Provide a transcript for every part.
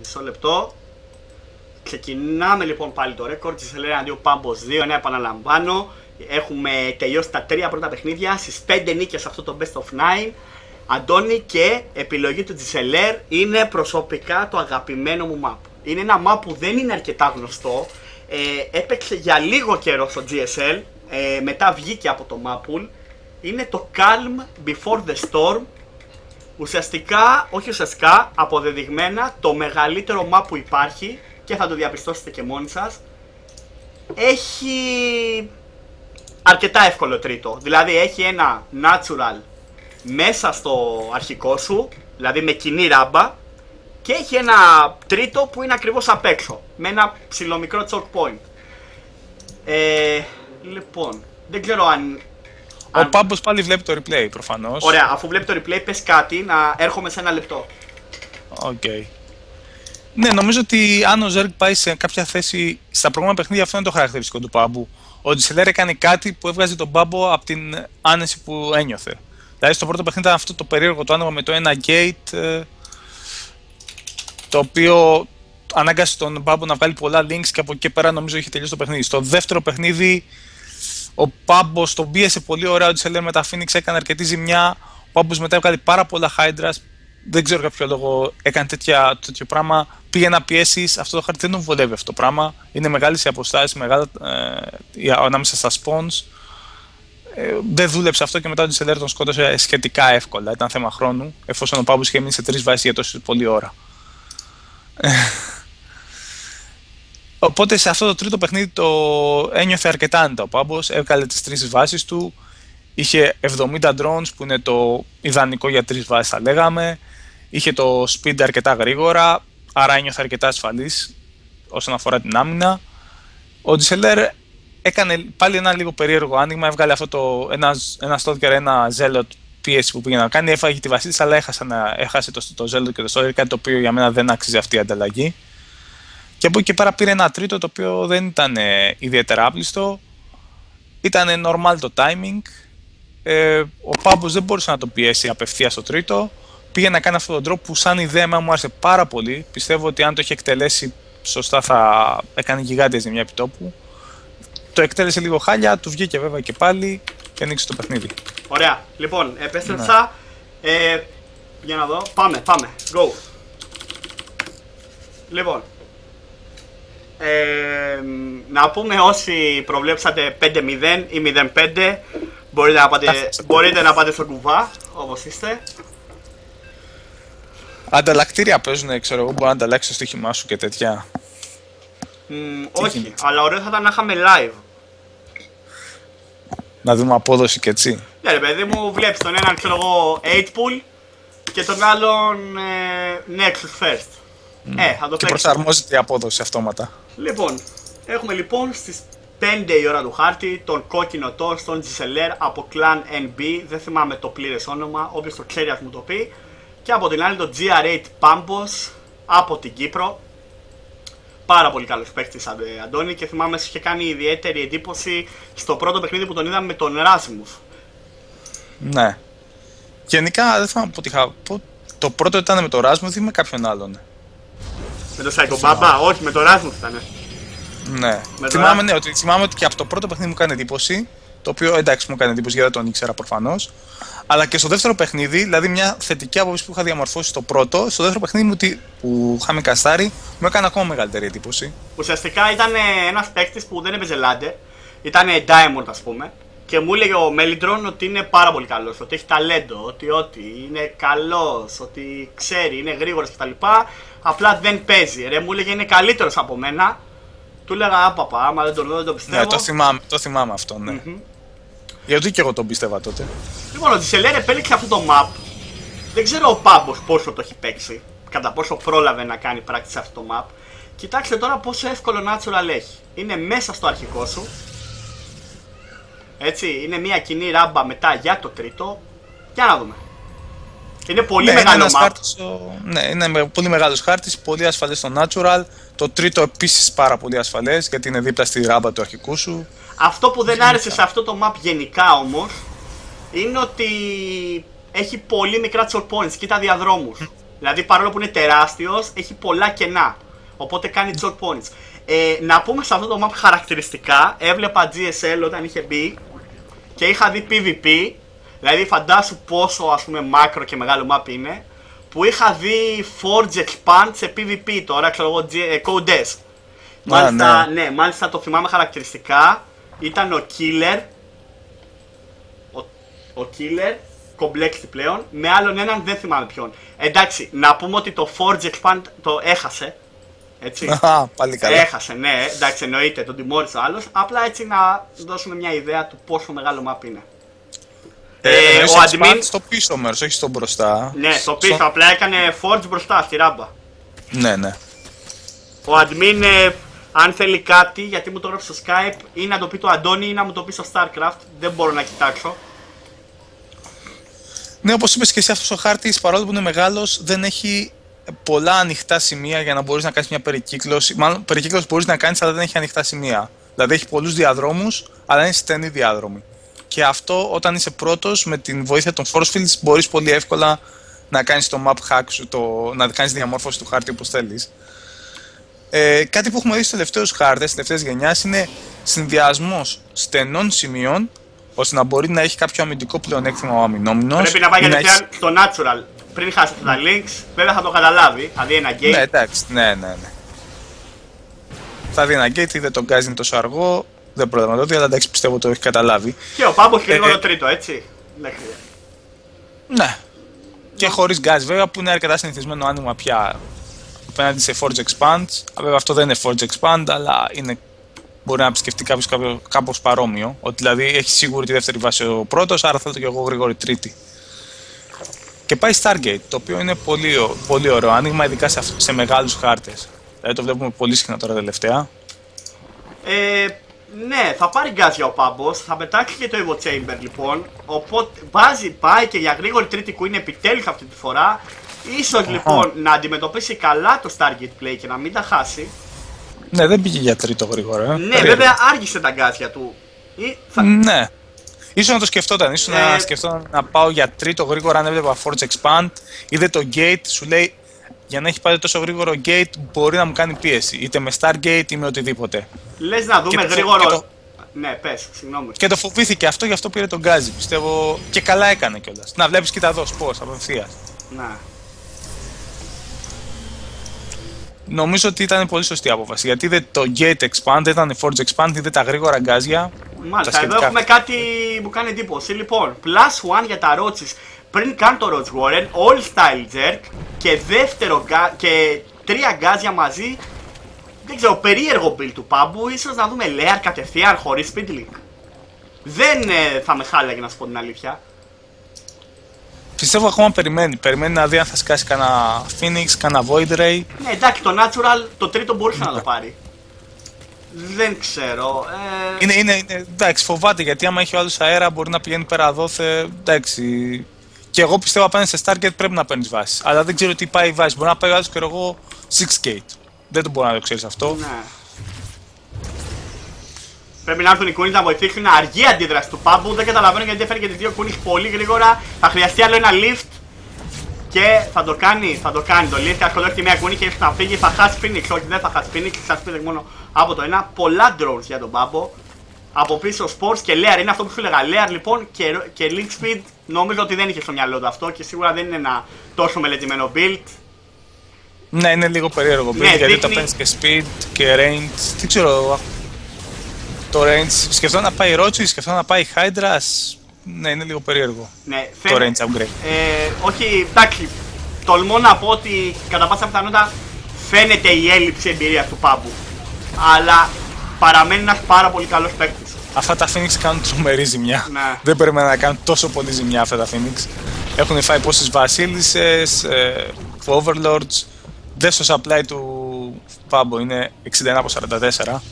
Μισό λεπτό. Ξεκινάμε λοιπόν πάλι το ρεκόρ τη Ελένα αντίον Πάμπος 2. Ναι, επαναλαμβάνω. Έχουμε τελειώσει τα τρία πρώτα παιχνίδια στις 5 νίκες αυτό το Best of 9. Αντώνη και επιλογή του Τζισελέρ είναι προσωπικά το αγαπημένο μου map. Είναι ένα map που δεν είναι αρκετά γνωστό. Ε, έπαιξε για λίγο καιρό στο GSL. Ε, μετά βγήκε από το Mapool. Είναι το Calm Before the Storm. Ουσιαστικά, όχι ουσιαστικά, αποδεδειγμένα το μεγαλύτερο map που υπάρχει και θα το διαπιστώσετε και μόνοι σας. Έχει αρκετά εύκολο τρίτο. Δηλαδή έχει ένα natural μέσα στο αρχικό σου, δηλαδή με κοινή ράμπα και έχει ένα τρίτο που είναι ακριβώς απ' έξω, με ένα ψηλομικρό choke point. Ε, λοιπόν, δεν ξέρω αν... Ο αν... Πάμπος πάλι βλέπει το replay προφανώς. Ωραία, αφού βλέπει το replay πες κάτι να έρχομαι σε ένα λεπτό. Οκ. Ναι, νομίζω ότι αν ο Zerg πάει σε κάποια θέση στα προηγούμενα παιχνίδια, αυτό είναι το χαρακτηριστικό του Πάμπου. Ο Τζισελέρ έκανε κάτι που έβγαζε τον Πάμπο από την άνεση που ένιωθε. Δηλαδή στο πρώτο παιχνίδι ήταν αυτό το περίεργο το άνοιγμα με το ένα gate ε, το οποίο ανάγκασε τον Πάμπο να βγάλει πολλά lings και από εκεί πέρα νομίζω είχε τελειώσει το παιχνίδι. Στο δεύτερο παιχνίδι ο Πάμπος τον πίεσε πολύ ωραία. Ο Τζισελέρ με τα Phoenix έκανε αρκετή ζημιά. Ο Πάμπος μετά έβγαλε πάρα πολλά Hydras. Δεν ξέρω για ποιο λόγο έκανε τέτοια, τέτοιο πράγμα. Πήγε να πιέσει. Αυτό το χαρτί δεν τον βολεύει αυτό το πράγμα. Είναι μεγάλε οι αποστάσεις ε, ανάμεσα στα spawns. Ε, δεν δούλεψε αυτό και μετά ο Τζισελέρ τον σκότωσε σχετικά εύκολα. Ήταν θέμα χρόνου, εφόσον ο Πάμπος είχε μείνει σε τρεις βάσεις για τόση πολλή ώρα. Οπότε σε αυτό το τρίτο παιχνίδι το ένιωθε αρκετά άνετα ο Πάμπος, έβγαλε τις τρεις βάσεις του, είχε 70 drones που είναι το ιδανικό για τρεις βάσεις θα λέγαμε, είχε το speed αρκετά γρήγορα, άρα ένιωθε αρκετά ασφαλής όσον αφορά την άμυνα. Ο Τζισελέρ έκανε πάλι ένα λίγο περίεργο άνοιγμα, έβγαλε αυτό το, ένα, ένα Stalker, ένα Zealot πίεση που πήγε να κάνει, έφαγε τη βασίλισσα αλλά έχασε, έχασε το, το Zealot και το Stalker, κάτι το οποίο για μένα δεν άξιζε αυτή η ανταλλαγή. Και από εκεί και πέρα πήρε ένα τρίτο το οποίο δεν ήταν ε, ιδιαίτερα άπλιστο. Ήταν normal το timing. Ε, ο Πάμπος δεν μπορούσε να το πιέσει απευθείας στο τρίτο. Πήγε να κάνει αυτόν τον τρόπο που σαν ιδέα μου άρεσε πάρα πολύ. Πιστεύω ότι αν το είχε εκτελέσει σωστά θα έκανε γιγάντια ζημιά επιτόπου. Το εκτέλεσε λίγο χάλια, του βγήκε βέβαια και πάλι και ανοίξει το παιχνίδι. Ωραία. Λοιπόν, επέστρεψα. Ναι. Ε, για να δω. Πάμε, πάμε. Go. Λοιπόν, ε, να πούμε όσοι προβλέψατε 5-0 ή 0-5 μπορείτε να πάτε, μπορείτε να πάτε στο κουβά όπως είστε. Ανταλλακτήρια παίζουν, ξέρω εγώ, μπορεί να ανταλλάξει το στοίχημά σου και τέτοια. Mm, όχι, γίνεται; αλλά ωραίο θα ήταν να είχαμε live. Να δούμε απόδοση και έτσι. Ναι, ρε παιδί μου, βλέπεις τον έναν ξέρω εγώ 8 pool και τον άλλον ε, Nexus First. Mm. Ε, θα το και προσαρμόζεται η απόδοση αυτόματα. Λοιπόν, έχουμε λοιπόν στις 5 η ώρα του χάρτη τον κόκκινο τόρ στον GSLR από Clan NB, δεν θυμάμαι το πλήρες όνομα, όποιος το ξέρει ας μου το πει. Και από την άλλη τον GR8 Pampos από την Κύπρο. Πάρα πολύ καλός παίκτης Αντώνη και θυμάμαι ότι είχε κάνει ιδιαίτερη εντύπωση στο πρώτο παιχνίδι που τον είδαμε με τον Erasmus. Ναι. Γενικά δεν θυμάμαι πότε είχα. Το πρώτο ήταν με τον Erasmus ή με κάποιον άλλον. Με το Psycho Baba, όχι, με το Rasmus ήταν. Ναι. Με θυμάμαι, ναι, ότι, θυμάμαι ότι και από το πρώτο παιχνίδι μου έκανε εντύπωση. Το οποίο εντάξει μου έκανε εντύπωση γιατί δεν τον ήξερα προφανώς. Αλλά και στο δεύτερο παιχνίδι, δηλαδή μια θετική άποψη που είχα διαμορφώσει στο πρώτο, στο δεύτερο παιχνίδι μου που είχαμε καστάρει, μου έκανε ακόμα μεγαλύτερη εντύπωση. Ουσιαστικά ήταν ένας παίκτης που δεν έπαιζε λάντε. Ήταν Diamond, ας πούμε. Και μου έλεγε ο Μέλιντρον ότι είναι πάρα πολύ καλός, ότι έχει ταλέντο, ότι, ότι είναι καλός, ότι ξέρει, είναι γρήγορος κτλ. Απλά δεν παίζει. Ρε, μου έλεγε είναι καλύτερος από μένα. Του έλεγα άπαπα, άμα δεν τον δω δεν το πιστεύω. Ναι, το θυμάμαι, το θυμάμαι αυτό, ναι. Mm-hmm. Γιατί και εγώ τον πίστευα τότε. Λοιπόν, ο Τζισελέρ επέλεξε αυτό το map. Δεν ξέρω ο Πάμπος πόσο το έχει παίξει. Κατά πόσο πρόλαβε να κάνει πράξη σε αυτό το map. Κοιτάξτε τώρα πόσο εύκολο natural έχει. Είναι μέσα στο αρχικό σου. Έτσι, είναι μια κοινή ράμπα μετά για το τρίτο. Για να δούμε. Είναι πολύ ναι, μεγάλο είναι χάρτης, ναι, είναι πολύ μεγάλος χάρτης, πολύ ασφαλές στο natural. Το τρίτο επίσης πάρα πολύ ασφαλές γιατί είναι δίπλα στη ράμπα του αρχικού σου. Αυτό που δεν άρεσε σε αυτό το map γενικά όμως είναι ότι έχει πολύ μικρά choke points. Κοίτα διαδρόμους. Δηλαδή παρόλο που είναι τεράστιος, έχει πολλά κενά. Οπότε κάνει choke points. Ε, να πούμε σε αυτό το map χαρακτηριστικά, έβλεπα GSL όταν είχε μπει και είχα δει PvP, δηλαδή φαντάσου πόσο ας πούμε μάκρο και μεγάλο map είναι, που είχα δει Forge Expand σε PvP τώρα, ξέρω εγώ, G- ε, Codes. Μάλιστα, ναι. ναι, μάλιστα το θυμάμαι χαρακτηριστικά. Ήταν ο Killer. Ο, ο Killer, κομπλέξτη πλέον, με άλλον έναν δεν θυμάμαι ποιον. Εντάξει, να πούμε ότι το Forge Expand το έχασε. Έτσι. Α, πάλι καλά. Έχασε, ναι, εντάξει, εννοείται, τον τιμώρησε ο άλλος. Απλά έτσι να δώσουμε μια ιδέα του πόσο μεγάλο map είναι. Ε, Ε, εννοείς ο expand admin- στο πίσω μέρος, όχι στο μπροστά. Ναι, στο πίσω, Στο- απλά έκανε Forge μπροστά στη ράμπα. Ναι, ναι. Ο admin, ε, αν θέλει κάτι, γιατί μου το έγραψε στο Skype, ή να το πει το Αντώνη ή να μου το πει στο Starcraft. Δεν μπορώ να κοιτάξω. Ναι, όπως είπες και εσύ αυτός ο χάρτης, παρόλο που είναι μεγάλος, δεν έχει πολλά ανοιχτά σημεία για να μπορείς να κάνεις μια περικύκλωση. Μάλλον περικύκλωση μπορείς να κάνεις, αλλά δεν έχει ανοιχτά σημεία. Δηλαδή έχει πολλούς διαδρόμους, αλλά είναι στενή διάδρομη. Και αυτό όταν είσαι πρώτος, με την βοήθεια των force fields, μπορείς πολύ εύκολα να κάνεις το map hack σου, το, να κάνεις διαμόρφωση του χάρτη όπως θέλεις. Ε, κάτι που έχουμε δει στους τελευταίους χάρτες, στις τελευταίες γενιάς, είναι συνδυασμός στενών σημείων, ώστε να μπορεί να έχει κάποιο αμυντικό πλεονέκτημα ο αμυνόμενος. Πρέπει να πάει ή να κατευθείαν στο natural. Πριν χάσει τα links, βέβαια θα το καταλάβει. Δηλαδή ένα game. Ναι, εντάξει, ναι, ναι, ναι. Θα δει ένα gate, είδε τον Γκάζ είναι τόσο αργό, δεν πρόλαβα να το δει, αλλά εντάξει πιστεύω το έχει καταλάβει. Και ο Πάμπος και λίγο Ε, ε. το τρίτο, έτσι. Δεν χρειάζεται. Ναι. Και χωρίς Γκάζ βέβαια που είναι αρκετά συνηθισμένο άνοιγμα πια απέναντι σε Forge Expand. Βέβαια αυτό δεν είναι Forge Expand, αλλά είναι, μπορεί να επισκεφτεί κάποιος κάπως παρόμοιο. Ότι δηλαδή έχει σίγουρη τη δεύτερη βάση ο πρώτος, άρα θέλω και εγώ γρήγορη τρίτη. Και πάει Stargate, το οποίο είναι πολύ, ω- πολύ ωραίο άνοιγμα, ειδικά σε, αυ- σε μεγάλους χάρτες. Δηλαδή το βλέπουμε πολύ συχνά τώρα τελευταία. Ε, ναι, θα πάρει γκάζια ο Πάμπος, θα πετάξει και το Evo Chamber λοιπόν. Οπότε βάζει, πάει και για γρήγορη τρίτη που είναι επιτέλους αυτή τη φορά. Ίσως λοιπόν να αντιμετωπίσει καλά το Stargate Play και να μην τα χάσει. Ναι, δεν πήγε για τρίτο γρήγορα. ε. Ναι, Περίεργο. βέβαια άργησε τα γκάζια του. Ή θα... Ναι. Ίσως να το σκεφτόταν, ίσως Ε, να σκεφτόταν να πάω για τρίτο γρήγορα αν έβλεπα Forge Expand, είδε το Gate, σου λέει για να έχει πάρει τόσο γρήγορο Gate μπορεί να μου κάνει πίεση, είτε με Stargate ή με οτιδήποτε. Λες να δούμε Και το- γρήγορο. και το- Ναι, πες, συγγνώμη. Και το φοβήθηκε αυτό, γι' αυτό πήρε τον Γκάζι, πιστεύω και καλά έκανε κιόλας. Να βλέπεις κοίτα εδώ, πώς, απευθεία. Να. Νομίζω ότι ήταν πολύ σωστή η απόφαση, γιατί είδε το Gate Expand, ήταν η Forge Expand, είδε τα γρήγορα γκάζια. Μάλιστα, τα εδώ σχετικά. έχουμε κάτι που κάνει εντύπωση. Λοιπόν, plus one για τα Roaches πριν καν το Roach Warren, all style jerk και δεύτερο γκά- και τρία γκάζια μαζί. Δεν ξέρω, περίεργο build του Πάμπου. ίσως να δούμε Lair κατευθείαν χωρίς speed link. Δεν ε, θα με χάλαγε να σου πω την αλήθεια. Πιστεύω ακόμα περιμένει, περιμένει να δει αν θα σκάσει κανένα Phoenix, κανένα Void Ray. Ναι, εντάξει, το natural το τρίτο μπορούσε να το πάρει. Δεν ξέρω. Ε, Είναι, είναι, είναι, εντάξει, φοβάται γιατί άμα έχει ο άλλος αέρα μπορεί να πηγαίνει πέρα δόθε. Εντάξει. Και εγώ πιστεύω απέναντι σε Stargate πρέπει να παίρνεις βάση. Αλλά δεν ξέρω τι πάει η βάση. Μπορεί να πάει ο άλλος και εγώ 6 gate. Δεν το μπορεί να το ξέρεις αυτό. Ναι. Πρέπει να έρθουν οι κούνοι να βοηθήσουν αργή αντίδραση του Πάμπου. Δεν καταλαβαίνω γιατί έφερε και τις δύο κούνοι πολύ γρήγορα. Θα χρειαστεί άλλο ένα lift. Και θα το κάνει, θα το κάνει το lift. Ασχολείται τη μία κούνη και έχει να φύγει. Θα χάσει Phoenix. Όχι, δεν θα χάσει Phoenix. Θα σπίτι μόνο από το ένα. Πολλά drones για τον Πάμπο. Από πίσω Sports και Lair είναι αυτό που σου έλεγα. Lair λοιπόν και, και Link Speed νομίζω ότι δεν είχε στο μυαλό του αυτό και σίγουρα δεν είναι ένα τόσο μελετημένο build. Ναι, είναι λίγο περίεργο. Ναι, Ναι, γιατί δείχνει- το παίρνει και speed και range. Τι ξέρω. Το range. Σκεφτώ να πάει Roach, σκεφτώ να πάει Hydra. Ναι, είναι λίγο περίεργο. Ναι, Το φαίνεται- range upgrade. Ε, όχι, εντάξει. Τολμώ να πω ότι κατά πάσα πιθανότητα φαίνεται η έλλειψη εμπειρίας του Πάμπου. Αλλά παραμένει ένας πάρα πολύ καλός παίκτης. Αυτά τα Phoenix κάνουν τρομερή ζημιά. Ναι. Δεν περίμενα να κάνουν τόσο πολύ ζημιά αυτά τα Phoenix. Έχουν φάει πόσες βασίλισσες, ε, Overlords. Δεν στο supply του Πάμπο είναι 61 από 44.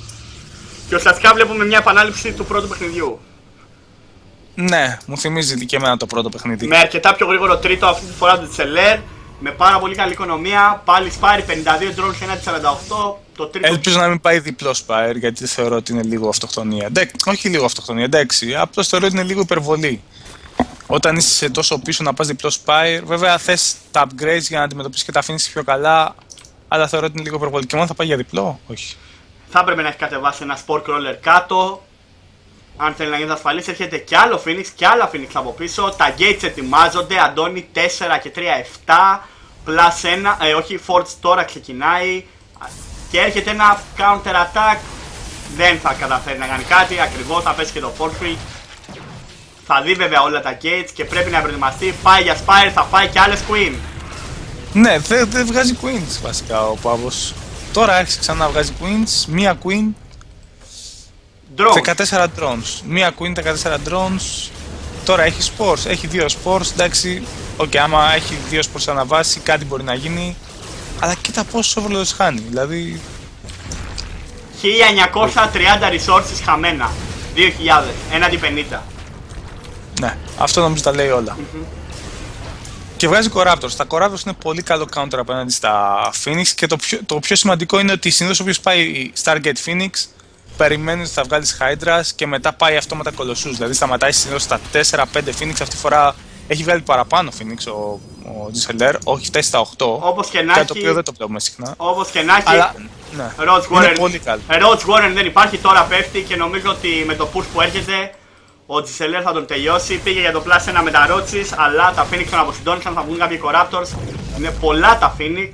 Και ουσιαστικά βλέπουμε μια επανάληψη του πρώτου παιχνιδιού. Ναι, μου θυμίζει και εμένα το πρώτο παιχνίδι. Με αρκετά πιο γρήγορο τρίτο αυτή τη φορά του Τσελέρ. Με πάρα πολύ καλή οικονομία. Πάλι σπάρει 52 drones έναντι 48. Το τρίτο. Ελπίζω να μην πάει διπλό Spire γιατί θεωρώ ότι είναι λίγο αυτοκτονία. Εντάξει, όχι λίγο αυτοκτονία, εντάξει. Απλώς θεωρώ ότι είναι λίγο υπερβολή. όταν είσαι τόσο πίσω να πας διπλό Spire. Βέβαια θες τα upgrades για να αντιμετωπίσεις και τα αφήνεις πιο καλά, αλλά θεωρώ ότι είναι λίγο υπερβολικό. Μόνο θα πάει για διπλό, όχι. Θα έπρεπε να έχει κατεβάσει ένα sport crawler κάτω. Αν θέλει να γίνει ασφαλή, έρχεται και άλλο Phoenix και άλλα Phoenix από πίσω. Τα gates ετοιμάζονται. Αντώνη 4 και 3, 7. Plus 1, ε, όχι, Forge τώρα ξεκινάει. Και έρχεται ένα counter attack. Δεν θα καταφέρει να κάνει κάτι. Ακριβώς θα πέσει και το Force Θα δει βέβαια όλα τα gates και πρέπει να προετοιμαστεί. Πάει για Spire, θα φάει και άλλες Queen. Ναι, δεν δε βγάζει Queens βασικά ο Πάβος. Τώρα άρχισε ξανά να βγάζει Queens. Μία Queen. Drones. 14 drones. Μία Queen, 14 drones. Τώρα έχει Spores. Έχει δύο Spores. Εντάξει, OK, okay, άμα έχει δύο Spores ανά βάση, κάτι μπορεί να γίνει. Αλλά κοίτα πόσο overlord χάνει. Δηλαδή. 1930 resources χαμένα. 2.000. Έναντι 50. Ναι, αυτό νομίζω τα λέει όλα. Και βγάζει Corruptors. Τα Corruptors είναι πολύ καλό counter απέναντι στα Phoenix και το πιο, το πιο σημαντικό είναι ότι συνήθως όποιος πάει Stargate Phoenix περιμένεις ότι θα βγάλεις Hydra και μετά πάει αυτόματα κολοσσού. Δηλαδή σταματάει συνήθως στα 4-5 Phoenix. Αυτή τη φορά έχει βγάλει παραπάνω Phoenix ο, ο GSLR, όχι φτάσει στα 8. Όπως και να Κάτι έχει. το οποίο δεν το βλέπουμε συχνά. Όπως και να έχει. Αλλά ναι, Roach είναι Warren, πολύ καλό. Roach Warren δεν υπάρχει, τώρα πέφτει και νομίζω ότι με το push που έρχεται ο Giselaire θα τον τελειώσει. Πήγε για το plus 1 με τα Roaches, αλλά τα Phoenix τον αποσυντώνησαν, θα βγουν κάποιοι Corruptors. Είναι πολλά τα Phoenix.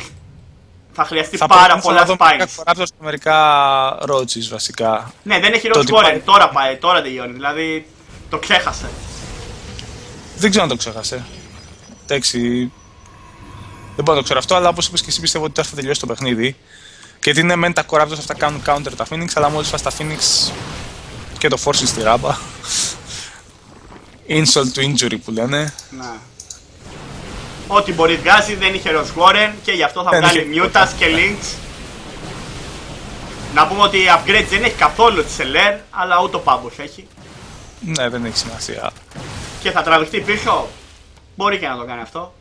Θα χρειαστεί Θα πάρα προτιμούσα να πολλά δω μερικά Spines. Corruptors και μερικά Roaches βασικά. Ναι, δεν έχει Το Roach ότι Warren, πάει- τώρα πάει, τώρα τελειώνει. Δηλαδή το ξέχασε. Δεν ξέρω αν το ξέχασε. Εντάξει. Δεν μπορώ να το ξέρω αυτό, αλλά όπως είπες και εσύ πιστεύω ότι τώρα θα τελειώσει το παιχνίδι. Γιατί ναι, μεν τα Corruptors αυτά κάνουν counter τα Phoenix, αλλά μόλις φας τα Phoenix και το Force στη ράμπα. Insult to injury που λένε. Ναι. Ό,τι μπορεί βγάζει, δεν είχε Roach Warren και γι' αυτό θα Δεν βγάλει είχε Mutas και Lynx. Να πούμε ότι upgrade δεν έχει καθόλου τη Seller, αλλά ούτε ο Πάμπος έχει. Ναι, δεν έχει σημασία. Και θα τραβηχτεί πίσω. Μπορεί και να το κάνει αυτό.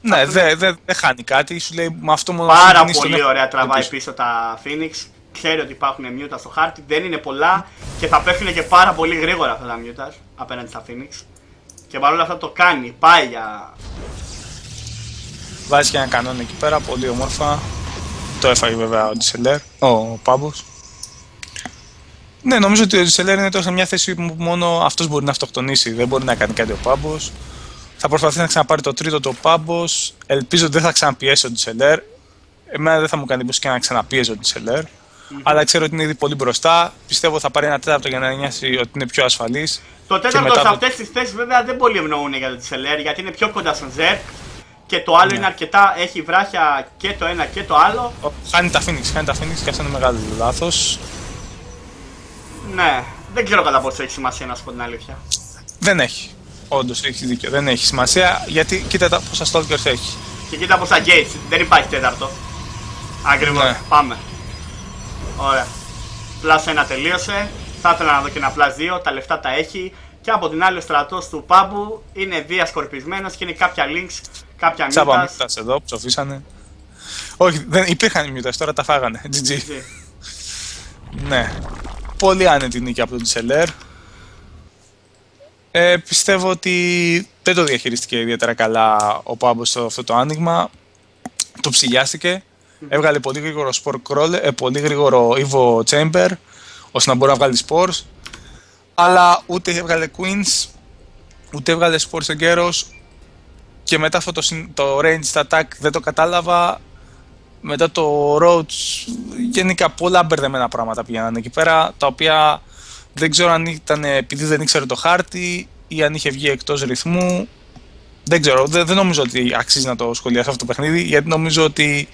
Ναι, δεν δε, δε χάνει κάτι. Σου λέει με αυτό μόνο Πάρα συγκινείς τον πολύ εαυτό ωραία του τραβάει πίσω. πίσω τα Phoenix. Ξέρει ότι υπάρχουν Mutas στο χάρτη. Δεν είναι πολλά και θα πέφτουν και πάρα πολύ γρήγορα αυτά τα Mutas απέναντι στα Phoenix. Και παρόλα αυτά το κάνει. Πάει για. Βάζει και ένα κανόνι εκεί πέρα, πολύ όμορφα. Το έφαγε βέβαια ο Ντισελέρ, ο Πάμπος. Ναι, νομίζω ότι ο Ντισελέρ είναι τώρα σε μια θέση που μόνο αυτός μπορεί να αυτοκτονήσει. Δεν μπορεί να κάνει κάτι ο Πάμπος. Θα προσπαθήσει να ξαναπάρει το τρίτο το Πάμπος. Ελπίζω ότι δεν θα ξαναπιέσει ο Ντισελέρ. Εμένα δεν θα μου κάνει εντύπωση και να ξαναπίεζει ο Ντισελέρ. Αλλά ξέρω ότι είναι ήδη πολύ μπροστά. Πιστεύω θα πάρει ένα τέταρτο για να νιάσει ότι είναι πιο ασφαλής. Το τέταρτο μετά σε το- αυτές τις θέσεις βέβαια δεν πολύ ευνοούν για το Tisseler γιατί είναι πιο κοντά στον Zerk και το άλλο είναι αρκετά. Έχει βράχια και το ένα και το άλλο. Ο- Χάνει τα Phoenix, χάνει τα Phoenix και αυτό είναι μεγάλο λάθος. Ναι, δεν ξέρω κατά πόσο έχει σημασία να σου πω την αλήθεια. Δεν έχει. Όντως έχεις δίκιο. Δεν έχει σημασία γιατί κοίτα τα πόσα stalkers έχει. Και κοίτα πόσα gates, δεν υπάρχει τέταρτο. Ακριβώς, Ναι. πάμε. Ωραία. Plus 1 τελείωσε. Θα ήθελα να δω και ένα plus 2, τα λεφτά τα έχει. Και από την άλλη ο στρατός του Πάμπου είναι διασκορπισμένος και είναι κάποια links, κάποια Τσάπα μύτας. μύτας εδώ, ψοφίσανε. Όχι, δεν υπήρχαν οι μύτας, τώρα τα φάγανε. GG. Έτσι. Ναι. Πολύ άνετη νίκη από τον Τσελέρ. Ε, πιστεύω ότι δεν το διαχειριστηκε ιδιαίτερα καλά ο Πάμπος στο αυτό το άνοιγμα. Το ψηλιάστηκε. Έβγαλε πολύ γρήγορο spore crawler, ε, πολύ γρήγορο Evo Chamber, ώστε να μπορεί να βγάλει spores. Αλλά ούτε έβγαλε queens, ούτε έβγαλε spores εγκαίρος. Και μετά αυτό το, συν- το ranged attack δεν το κατάλαβα. Μετά το Roach, γενικά πολλά μπερδεμένα πράγματα πήγαιναν εκεί πέρα, τα οποία δεν ξέρω αν ήταν επειδή δεν ήξερε το χάρτη ή αν είχε βγει εκτός ρυθμού. Δεν ξέρω, δεν, δεν νομίζω ότι αξίζει να το σχολιάσω αυτό το παιχνίδι, γιατί νομίζω ότι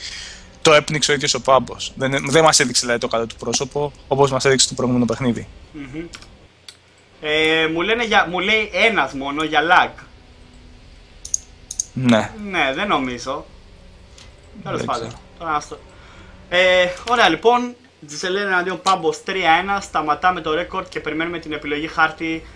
το έπνιξε ο ίδιος ο Πάμπος. Δεν, δεν μας έδειξε δηλαδή, το καλό του πρόσωπο, όπως μας έδειξε το προηγούμενο παιχνίδι. Μμμ. Ε, μου, λένε για, μου λέει ένας μόνο για lag. Ναι. Ναι, δεν νομίζω. Τέλος Δεν πάντων. ξέρω. Τώρα να στο... ε, ωραία λοιπόν. Τζισελέν εναντίον Πάμπος 3-1. Σταματάμε το ρεκόρτ και περιμένουμε την επιλογή χάρτη